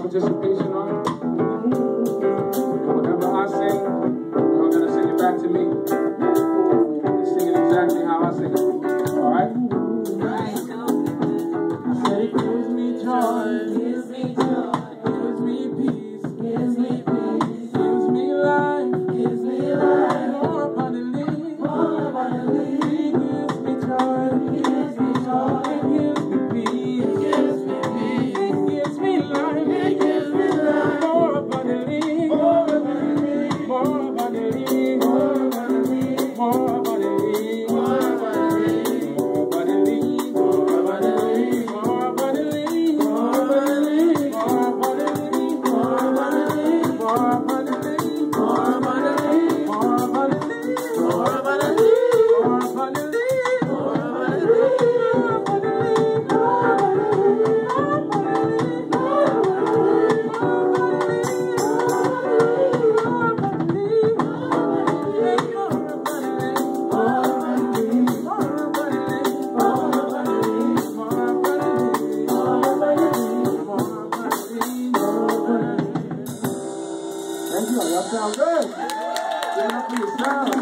Sócrates, o príncipe Bravo.